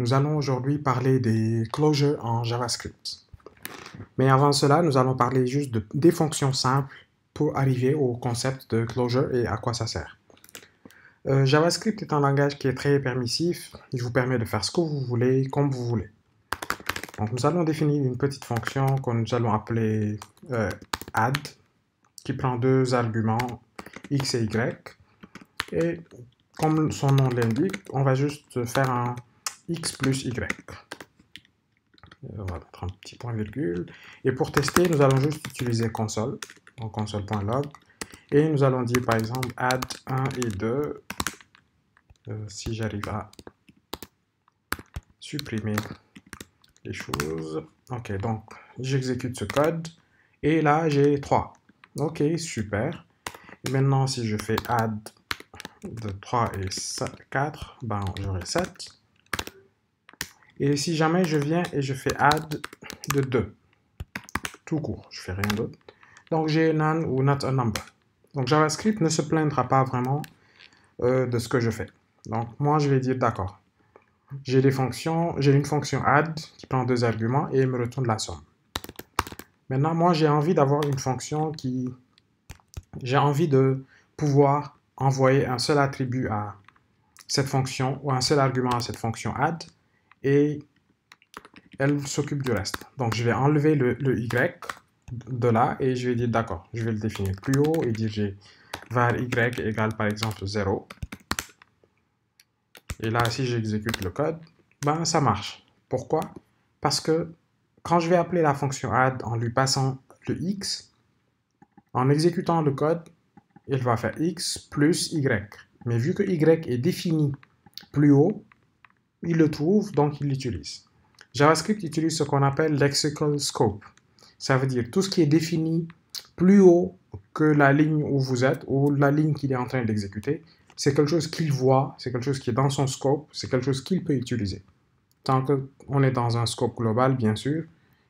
Nous allons aujourd'hui parler des closures en JavaScript. Mais avant cela, nous allons parler juste de, des fonctions simples pour arriver au concept de closure et à quoi ça sert. Euh, JavaScript est un langage qui est très permissif. Il vous permet de faire ce que vous voulez, comme vous voulez. Donc nous allons définir une petite fonction que nous allons appeler euh, add, qui prend deux arguments x et y. Et comme son nom l'indique, on va juste faire un x plus y. On va mettre un petit point virgule. Et pour tester, nous allons juste utiliser console, donc console.log. Et nous allons dire par exemple add 1 et 2. Euh, si j'arrive à supprimer les choses. Ok, donc j'exécute ce code. Et là, j'ai 3. Ok, super. Maintenant, si je fais add de 3 et 4, ben, j'aurai 7. Et si jamais je viens et je fais add de 2, tout court, je fais rien d'autre. Donc j'ai none ou not a number. Donc JavaScript ne se plaindra pas vraiment euh, de ce que je fais. Donc moi je vais dire d'accord. J'ai des fonctions, j'ai une fonction add qui prend deux arguments et me retourne la somme. Maintenant moi j'ai envie d'avoir une fonction qui, j'ai envie de pouvoir envoyer un seul attribut à cette fonction ou un seul argument à cette fonction add et elle s'occupe du reste. Donc je vais enlever le, y de là et je vais dire d'accord, je vais le définir plus haut et dire j'ai var y égale par exemple 0. Et là, si j'exécute le code, ben ça marche. Pourquoi? Parce que quand je vais appeler la fonction add en lui passant le x, en exécutant le code, il va faire x plus y. Mais vu que y est défini plus haut, il le trouve, donc il l'utilise. JavaScript utilise ce qu'on appelle lexical scope. Ça veut dire tout ce qui est défini plus haut que la ligne où vous êtes ou la ligne qu'il est en train d'exécuter, c'est quelque chose qu'il voit, c'est quelque chose qui est dans son scope, c'est quelque chose qu'il peut utiliser. Tant qu'on est dans un scope global, bien sûr,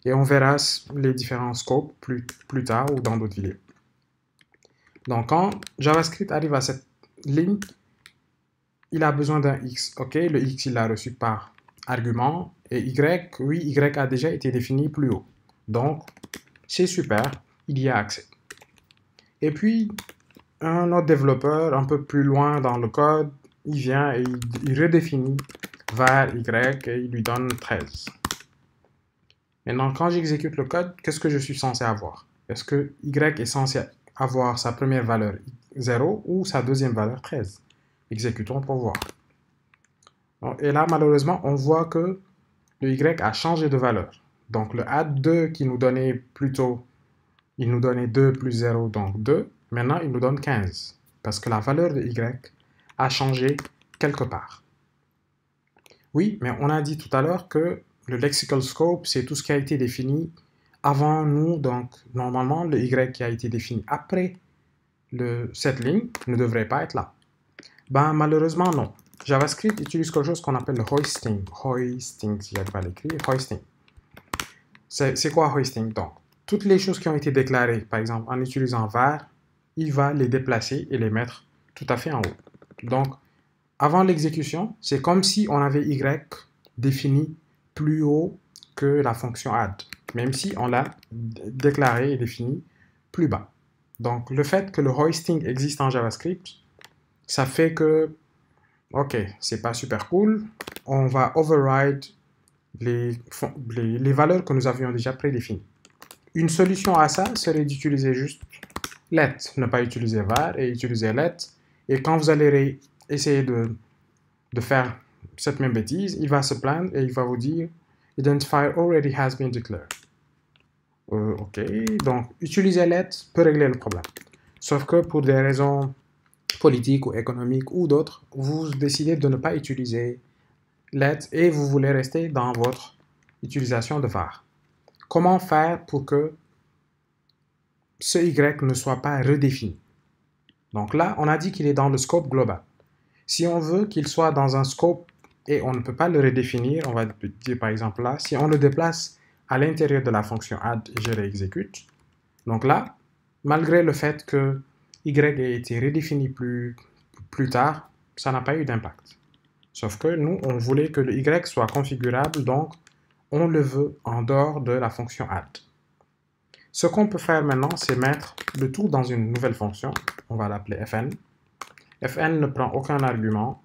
et on verra les différents scopes plus, plus tard ou dans d'autres vidéos. Donc, quand JavaScript arrive à cette ligne, il a besoin d'un x. OK, le x, il l'a reçu par argument. Et y, oui, y a déjà été défini plus haut. Donc, c'est super, il y a accès. Et puis, un autre développeur, un peu plus loin dans le code, il vient et il, redéfinit var y et il lui donne 13. Maintenant, quand j'exécute le code, qu'est-ce que je suis censé avoir? Est-ce que y est censé avoir sa première valeur 0 ou sa deuxième valeur 13 Exécutons pour voir. Et là, malheureusement, on voit que le y a changé de valeur. Donc, le add 2 qui nous donnait plutôt, il nous donnait 2 plus 0, donc 2. Maintenant, il nous donne 15. Parce que la valeur de y a changé quelque part. Oui, mais on a dit tout à l'heure que le lexical scope, c'est tout ce qui a été défini avant nous. Donc, normalement, le y qui a été défini après cette ligne ne devrait pas être là. Ben, malheureusement, non. JavaScript utilise quelque chose qu'on appelle le hoisting. Hoisting, si j'arrive pas l'écrire. Hoisting. C'est quoi hoisting? Donc, toutes les choses qui ont été déclarées, par exemple, en utilisant var, il va les déplacer et les mettre tout à fait en haut. Donc, avant l'exécution, c'est comme si on avait y défini plus haut que la fonction add, même si on l'a déclaré et défini plus bas. Donc, le fait que le hoisting existe en JavaScript, ça fait que, ok, c'est pas super cool, on va override les, les, valeurs que nous avions déjà prédéfinies. Une solution à ça serait d'utiliser juste let, ne pas utiliser var et utiliser let. Et quand vous allez essayer de, de faire cette même bêtise, il va se plaindre et il va vous dire Identifier already has been declared. Euh, ok, donc utiliser let peut régler le problème. Sauf que pour des raisons politique ou économique ou d'autres, vous décidez de ne pas utiliser let et vous voulez rester dans votre utilisation de var. Comment faire pour que ce y ne soit pas redéfini? Donc là, on a dit qu'il est dans le scope global. Si on veut qu'il soit dans un scope et on ne peut pas le redéfinir, on va dire par exemple là, si on le déplace à l'intérieur de la fonction add je réexécute, donc là, malgré le fait que y a été redéfini plus, plus tard, ça n'a pas eu d'impact. Sauf que nous, on voulait que le y soit configurable, donc on le veut en dehors de la fonction add. Ce qu'on peut faire maintenant, c'est mettre le tout dans une nouvelle fonction. On va l'appeler fn. fn ne prend aucun argument.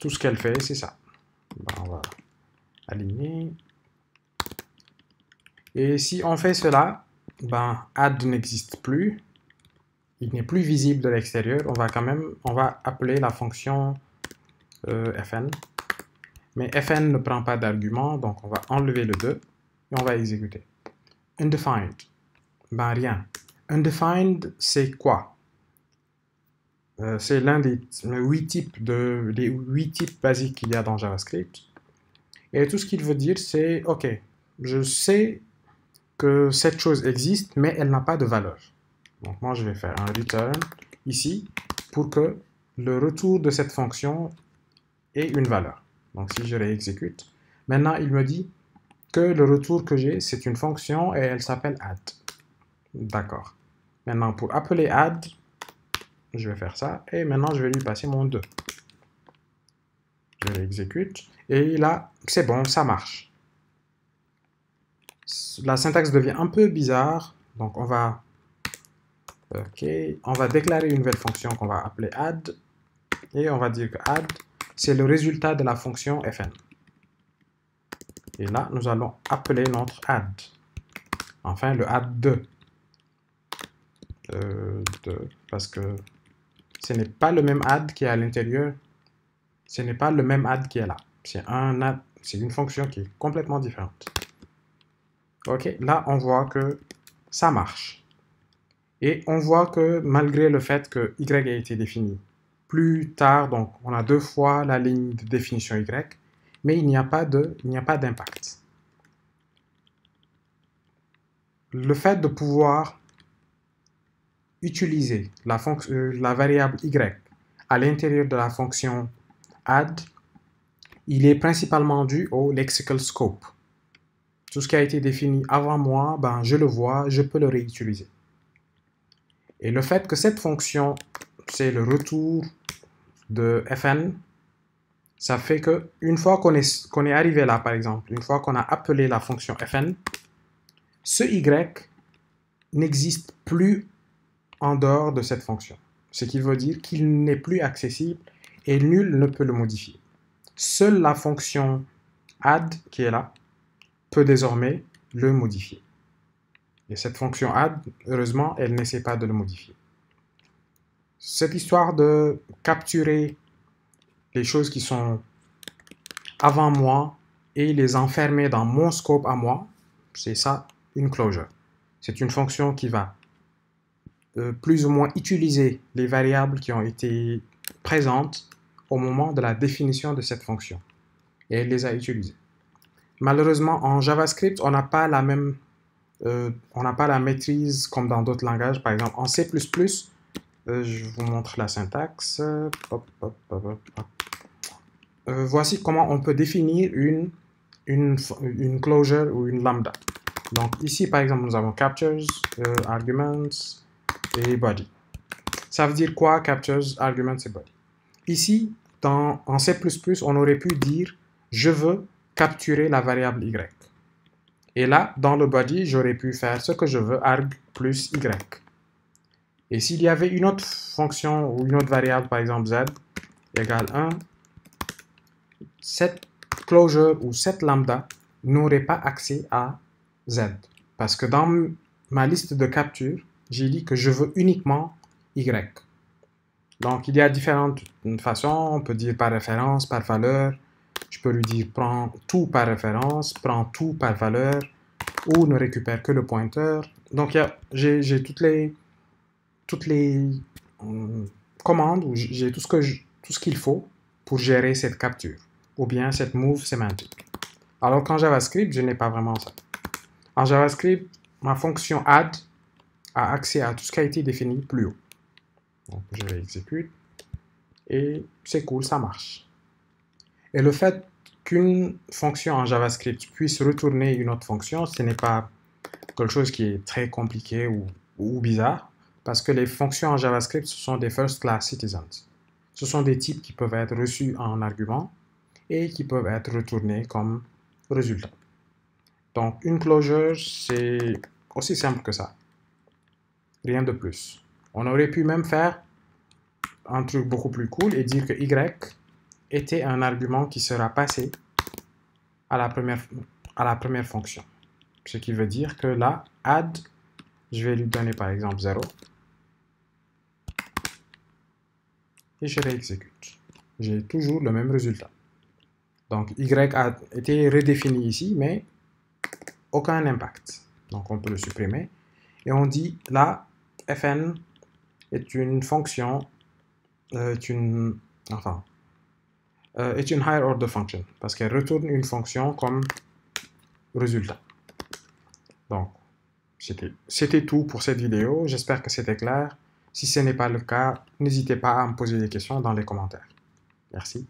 Tout ce qu'elle fait, c'est ça. Ben, on va aligner. Et si on fait cela, ben, add n'existe plus. Il n'est plus visible de l'extérieur. On va quand même, on va appeler la fonction euh, fn. Mais fn ne prend pas d'argument, donc on va enlever le 2 et on va exécuter. Undefined. Ben rien. Undefined, c'est quoi? Euh, C'est l'un des huit types, de, des huit types basiques qu'il y a dans JavaScript. Et tout ce qu'il veut dire, c'est, OK, je sais que cette chose existe, mais elle n'a pas de valeur. Donc moi, je vais faire un return ici pour que le retour de cette fonction ait une valeur. Donc si je réexécute, maintenant il me dit que le retour que j'ai, c'est une fonction et elle s'appelle add. D'accord. Maintenant, pour appeler add, je vais faire ça. Et maintenant, je vais lui passer mon 2. Je l'exécute. Et là, c'est bon, ça marche. La syntaxe devient un peu bizarre. Donc, on va... OK. On va déclarer une nouvelle fonction qu'on va appeler add. Et on va dire que add, c'est le résultat de la fonction fn. Et là, nous allons appeler notre add. Enfin, le add 2. Euh, parce que ce n'est pas le même add qui est à l'intérieur. Ce n'est pas le même add qui est là. C'est un add, c'est une fonction qui est complètement différente. Ok, là, on voit que ça marche. Et on voit que malgré le fait que y a été défini plus tard, donc on a deux fois la ligne de définition y, mais il n'y a pas d'impact. Le fait de pouvoir utiliser la, euh, la variable y à l'intérieur de la fonction add, il est principalement dû au lexical scope. Tout ce qui a été défini avant moi, ben, je le vois, je peux le réutiliser. Et le fait que cette fonction, c'est le retour de fn, ça fait que une fois qu'on est, est arrivé là, par exemple, une fois qu'on a appelé la fonction fn, ce y n'existe plus en dehors de cette fonction. Ce qui veut dire qu'il n'est plus accessible et nul ne peut le modifier. Seule la fonction add qui est là peut désormais le modifier. Et cette fonction add, heureusement, elle n'essaie pas de le modifier. Cette histoire de capturer les choses qui sont avant moi et les enfermer dans mon scope à moi, c'est ça une closure. C'est une fonction qui va euh, plus ou moins utiliser les variables qui ont été présentes au moment de la définition de cette fonction. Et elle les a utilisées. Malheureusement, en JavaScript, on n'a pas la même, euh, on n'a pas la maîtrise comme dans d'autres langages. Par exemple, en C++, euh, je vous montre la syntaxe. Euh, voici comment on peut définir une, closure ou une lambda. Donc ici, par exemple, nous avons captures, arguments et body. Ça veut dire quoi, captures, arguments et body? Ici, dans, en C++, on aurait pu dire « je veux capturer la variable y ». Et là, dans le body, j'aurais pu faire ce que je veux, arg plus y. Et s'il y avait une autre fonction ou une autre variable, par exemple z, égale 1, cette closure ou cette lambda n'aurait pas accès à Z. Parce que dans ma liste de capture, j'ai dit que je veux uniquement Y. Donc, il y a différentes façons. On peut dire par référence, par valeur. Je peux lui dire prends tout par référence, prends tout par valeur, ou ne récupère que le pointeur. Donc, j'ai toutes les, euh, commandes, j'ai tout ce qu'il faut pour gérer cette capture ou bien cette move sémantique. Alors qu'en JavaScript, je n'ai pas vraiment ça. En JavaScript, ma fonction add a accès à tout ce qui a été défini plus haut. Donc, je l'exécute et c'est cool, ça marche. Et le fait qu'une fonction en JavaScript puisse retourner une autre fonction, ce n'est pas quelque chose qui est très compliqué ou, bizarre, parce que les fonctions en JavaScript, ce sont des first-class citizens. Ce sont des types qui peuvent être reçus en argument et qui peuvent être retournés comme résultat. Donc, une closure, c'est aussi simple que ça. Rien de plus. On aurait pu même faire un truc beaucoup plus cool et dire que y était un argument qui sera passé à la première, à la première fonction. Ce qui veut dire que là, add, je vais lui donner par exemple 0. Et je réexécute. J'ai toujours le même résultat. Donc y a été redéfini ici, mais aucun impact. Donc on peut le supprimer. Et on dit là, fn est une fonction, euh, est une, enfin, euh, est une higher order function parce qu'elle retourne une fonction comme résultat. Donc, c'était tout pour cette vidéo. J'espère que c'était clair. Si ce n'est pas le cas, n'hésitez pas à me poser des questions dans les commentaires. Merci.